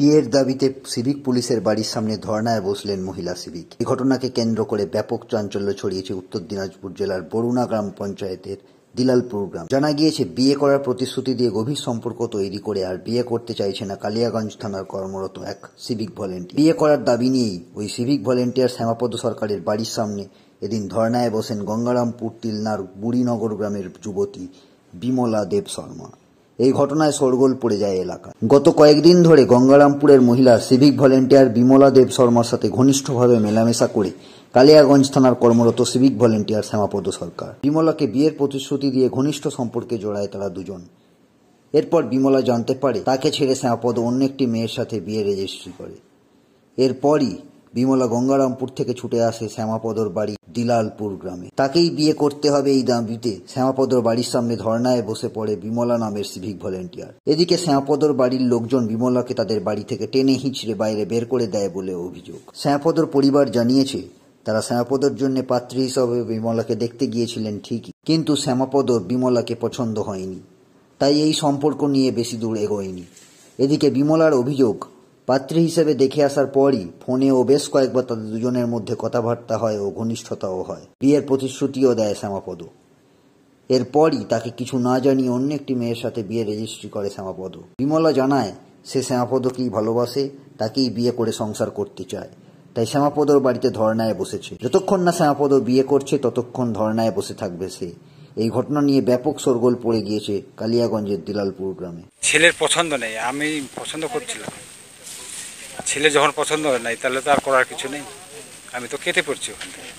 বিয়ের দাবিতে সিভিক পুলিশের বাড়ির সামনে ধর্নায় বসলেন মহিলা সিভিক। এই ঘটনাকে কেন্দ্র করে ব্যাপক চাঞ্চল্য ছড়িয়েছে উত্তর দিনাজপুর জেলার বরুণা গ্রাম পঞ্চায়েতের দিলালপুর গ্রাম। জানা গিয়েছে, বিয়ে করার প্রতিশ্রুতি দিয়ে গভীর সম্পর্ক তৈরি করে আর বিয়ে করতে চাইছে না কালিয়াগঞ্জ থানার কর্মরত এক সিভিক ভলেন্টিয়ার। বিয়ে করার দাবি নিয়েই ওই সিভিক ভলেন্টিয়ার শ্যামাপদ সরকারের বাড়ির সামনে এদিন ধর্নায় বসেন গঙ্গারামপুর, তিলনার বুড়িনগর গ্রামের যুবতী বিমলা দেব শর্মা। এই ঘটনায় শোরগোল পড়ে যায় এলাকা গত কয়েকদিন ধরে গঙ্গারামপুরের মহিলা সিভিক ভলেন্টিয়ার বিমলা দেব শর্মার সাথে ঘনিষ্ঠভাবে মেলামেশা করে কালিয়াগঞ্জ থানার কর্মরত সিভিক ভলেন্টিয়ার শ্যামাপদ সরকার। বিমলাকে বিয়ের প্রতিশ্রুতি দিয়ে ঘনিষ্ঠ সম্পর্কে জড়ায় তারা দুজন। এরপর বিমলা জানতে পারে, তাকে ছেড়ে শ্যামাপদ অন্য একটি মেয়ের সাথে বিয়ে রেজিস্ট্রি করে। এরপরই বিমলা গঙ্গারামপুর থেকে ছুটে আসে শ্যামাপদর বাড়ি দিলালপুর গ্রামে। তাকেই বিয়ে করতে হবে এই দাবিতে শ্যামাপদর বাড়ির সামনে ধর্নায় বসে পড়ে বিমলা নামের সিভিক ভলেন্টিয়ার এদিকে শ্যামাপদর বাড়ির লোকজন বিমলাকে তাদের বাড়ি থেকে টেনে হিঁচড়ে বাইরে বের করে দেয় বলে অভিযোগ। শ্যামাপদর পরিবার জানিয়েছে, তারা শ্যামাপদর জন্য পাত্রী হিসাবে বিমলাকে দেখতে গিয়েছিলেন ঠিকই, কিন্তু শ্যামাপদর বিমলাকে পছন্দ হয়নি। তাই এই সম্পর্ক নিয়ে বেশি দূর এগোয়নি। এদিকে বিমলার অভিযোগ পাত্রী হিসেবে দেখে আসার পরই ফোনে ও বেশ কয়েকবার তাদের দুজনের মধ্যে কথাবার্তা হয় ও ঘনিষ্ঠতাও হয়। বিয়ের প্রতিশ্রুতিও দেয় শ্যামাপদ এরপরই তাকে কিছু না জানিয়ে অন্য একটি মেয়ের সাথে বিয়ে রেজিস্ট্রি করে শ্যামাপদ বিমলা জানায়, সে শ্যামাপদকেই ভালোবাসে, তাকেই বিয়ে করে সংসার করতে চায়। তাই শ্যামাপদর বাড়িতে ধর্নায় বসেছে। যতক্ষণ না শ্যামাপদ বিয়ে করছে, ততক্ষণ ধর্নায় বসে থাকবে সে। এই ঘটনা নিয়ে ব্যাপক সরগোল পড়ে গিয়েছে কালিয়াগঞ্জের দিলালপুর গ্রামে। ছেলের পছন্দ নেই, আমি পছন্দ করছিলাম। ছেলে যখন পছন্দ হয় নাই তাহলে তো আর করার কিছু নেই। আমি তো কেটে পড়ছি ওখান থেকে।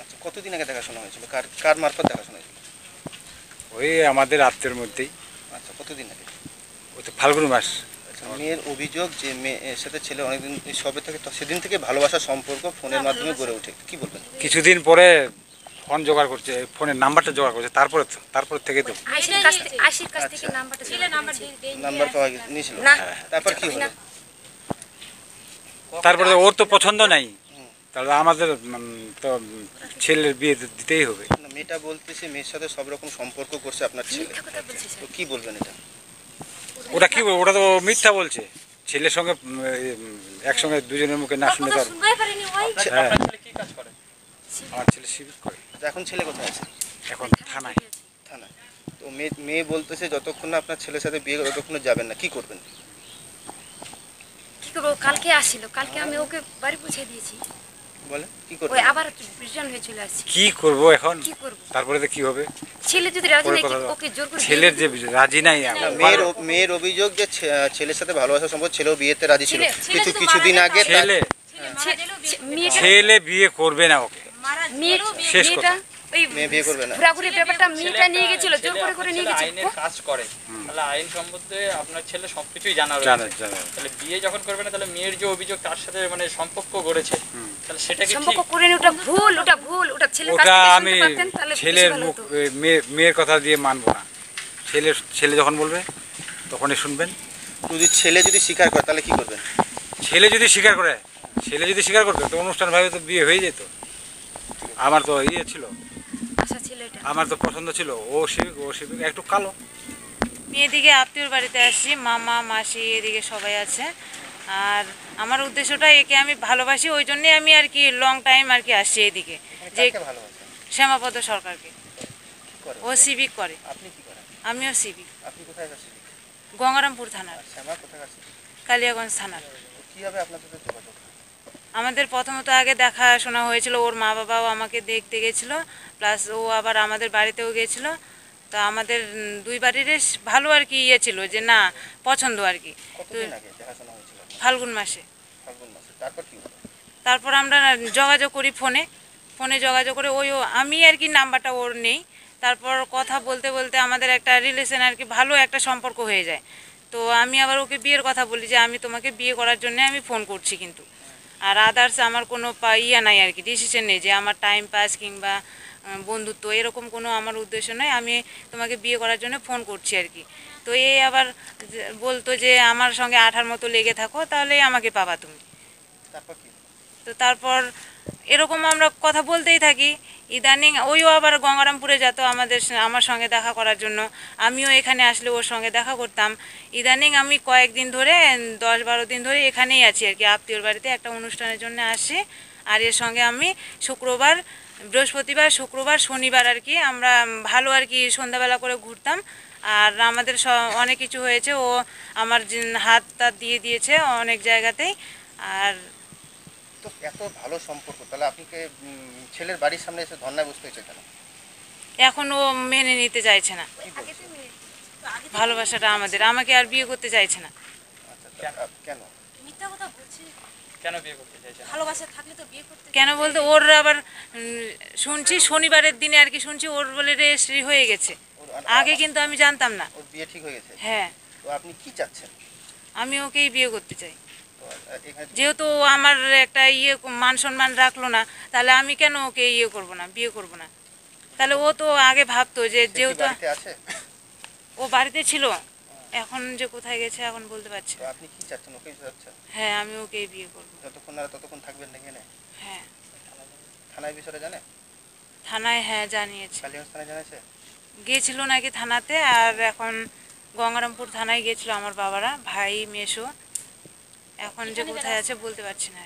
আচ্ছা কতদিন আগে দেখাশোনা হয়েছিল? কার কার মারফত দেখাশোনা হয়েছিল? ওই আমাদের আত্মের মধ্যেই। আচ্ছা কতদিন আগে? ওই তো ফাল্গুন মাস। আচ্ছা মেয়ের অভিযোগ যে মেয়ের সাথে ছেলে অনেকদিন সবে থেকে তো সেদিন থেকে ভালোবাসার সম্পর্ক ফোনের মাধ্যমে গড়ে ওঠে। কি বলবেন? কিছুদিন পরে ফোন জোগাড় করছে ফোনের নাম্বারটা জোগাড় করছে তারপরে তো- তারপর থেকে তো আশির কাছ থেকে আশির কাছ থেকে নাম্বারটা ছেলে নাম্বার নাম্বার পাওয়া গে- নিয়েছিল। তারপর কি হলো? তারপরে তো ওর তো পছন্দ নাই। তাহলে আমাদের তো ছেলের বিয়ে তো দিতেই হবে। না, মেয়েটা বলতেছে মেয়ের সাথে সব রকম সম্পর্ক করছে আপনার ছেলে। তো কি বলবেন এটা? ওটা কি বলব? ওটা তো মিথ্যা বলছে। ছেলের সঙ্গে একসঙ্গে দুজনের মুখে না শুনে তো আর- শুনতেই পারিনি ওই হ্যাঁ। আমার ছেলে শিবির করে। এখন ছেলে কোথায় আছে? এখন থানায়। থানায়। তো মেয়ে মেয়ে বলতেছে যতক্ষণ না আপনার ছেলের সাথে বিয়ে ততক্ষণ যাবেন না। কি করবেন? কি করব? কালকে আসছিল কালকে আমি ওকে বাড়ি পৌঁছে দিয়েছি। বলে কি করব ওই আবার রিটার্ন হয়ে চলে আসছে। কি করব এখন? কি করব? তারপরে তো কি হবে? ছেলে যদি রাজি নেই ওকে জোর করে ছেলের যে রাজি নাই মেয়ের মেয়ের অভিযোগ যে ছেলের সাথে ভালোবাসা সম্পর্ক ছেলেও বিয়েতে রাজি ছিল। কিন্তু কিছুদিন আগে ছেলে ছেলে বিয়ে করবে না ওকে। শেষ মেয়েটা ওই মেয়ে বিয়ে করবে না। ঘোরাঘুরি ব্যাপারটা মেয়েটা নিয়ে গেছিল জোর করে করে নিয়ে গেছে। আইনের কাজ করে। তাহলে আইন সম্বন্ধে আপনার ছেলে সবকিছুই জানা জানা রয়েছে তাহলে বিয়ে যখন করবে না তাহলে মেয়ের যে অভিযোগ তার সাথে মানে সম্পর্ক গড়েছে। তাহলে সেটা সম্পর্ক করে ওটা ভুল ওটা ভুল ওটা ছেলের ওটা আমি ছেলের মুখ মেয়ে মেয়ের কথা দিয়ে মানবো না। ছেলের ছেলে যখন বলবে তখনই শুনবেন। যদি ছেলে যদি স্বীকার করে তাহলে কি করবেন ছেলে যদি স্বীকার করে ছেলে যদি স্বীকার করতো তো অনুষ্ঠান ভাবে তো বিয়ে হয়ে যেত। আমার তো ইয়ে ছিল। আচ্ছা ছেলেটা আমার তো পছন্দ ছিল। ও শিবিক ও শিবিক একটু কালো। এদিকে আত্মীয়র বাড়িতে আসছি মামা মাসি এদিকে সবাই আছে। আর আমার উদ্দেশ্যটা একে আমি ভালোবাসি ওই জন্যই আমি আর কি লং টাইম আর কি আসছি এদিকে। যে কাকে শ্যামাপদ সরকারকে। ও সিভিক করে। আপনি কি করেন? আমিও সিভিক আপনি কোথায় আছেন গঙ্গারামপুর থানার। কালিয়াগঞ্জ থানার। কীভাবে আপনার সাথে যোগাযোগ? আমাদের প্রথমত আগে দেখাশোনা হয়েছিল ওর মা বাবাও আমাকে দেখতে গেছিল প্লাস ও আবার আমাদের বাড়িতেও গেছিল। তা আমাদের দুই বাড়ির ভালো আর কি ইয়ে ছিল যে না পছন্দ আর কি। ফাল্গুন মাসে। তারপর আমরা যোগাযোগ করি ফোনে ফোনে যোগাযোগ করে ওই ও- আমি আর কি নাম্বারটা ওর নেই। তারপর কথা বলতে বলতে আমাদের একটা রিলেশন আর কি ভালো একটা সম্পর্ক হয়ে যায়। তো আমি আবার ওকে বিয়ের কথা বলি যে আমি তোমাকে বিয়ে করার জন্য আমি ফোন করছি কিন্তু। আর আদার্স আমার কোনো ইয়া নাই আর কি ডিসিশন নেই যে আমার টাইম পাস কিংবা বন্ধুত্ব এরকম কোনো আমার উদ্দেশ্য নয় আমি তোমাকে বিয়ে করার জন্য ফোন করছি আর কি। তো এই আবার বলতো যে আমার সঙ্গে আঠার মতো লেগে থাকো তাহলেই আমাকে পাবা তুমি। তো তারপর এরকম আমরা কথা বলতেই থাকি। ইদানিং ওইও আবার গঙ্গারামপুরে যেত আমাদের আমার সঙ্গে দেখা করার জন্য। আমিও এখানে আসলে ওর সঙ্গে দেখা করতাম। ইদানিং আমি কয়েকদিন ধরে, দশ বারো দিন ধরে এখানেই আছি আর কি। আত্মীয়র বাড়িতে একটা অনুষ্ঠানের জন্য আসি। আর এর সঙ্গে আমি শুক্রবার, বৃহস্পতিবার, শুক্রবার, শনিবার আর কি আমরা ভালো আর কি সন্ধ্যাবেলা করে ঘুরতাম। আর আমাদের অনেক কিছু হয়েছে। ও আমার হাত টাত দিয়ে দিয়েছে অনেক জায়গাতেই। আর তো এত ভালো সম্পর্ক তাহলে আপনি কে ছেলের বাড়ির সামনে এসে ধর্নায় বসতে হয়েছে কেন? এখন ও মেনে নিতে চাইছে না। ভালোবাসাটা আমাদের আমাকে আর বিয়ে করতে চাইছে না। আচ্ছা কেন? মিথ্যা কথা বলছি। কেন বিয়ে করতে চাইছেন ভালোবাসা থাকলে তো বিয়ে করতে কেন বলতে ওর আবার শুনছি শনিবারের দিনে আর কি শুনছি ওর বলে রেজিস্ট্রি হয়ে গেছে। আগে কিন্তু আমি জানতাম না। ওর বিয়ে ঠিক হয়ে গেছে? হ্যাঁ। তো আপনি কি চাচ্ছেন? আমি ওকেই বিয়ে করতে চাই। যেহেতু ও আমার একটা ইয়ে মান সম্মান রাখল না তাহলে আমি কেন ওকে ইয়ে করব না বিয়ে করব না? তাহলে ও তো আগে ভাবতো যে যেহেতু ও বাড়িতে ছিল। এখন যে কোথায় গেছে এখন বলতে পারছি আপনি কি চাচ্ছেন? ওকেই চাচ্ছেন? হ্যাঁ আমি ওকেই বিয়ে করব। যতক্ষণ না ততক্ষণ থাকবেন না এখানে? হ্যাঁ। থানায় বিষয়টা জানে থানায় হ্যাঁ জানিয়েছে। কালীগঞ্জ থানায় জানাইছে? গিয়েছিল নাকি থানাতে আর এখন গঙ্গারামপুর থানায় গিয়েছিল আমার বাবারা ভাই মেসো। এখন যে কোথায় আছে বলতে পারছি না।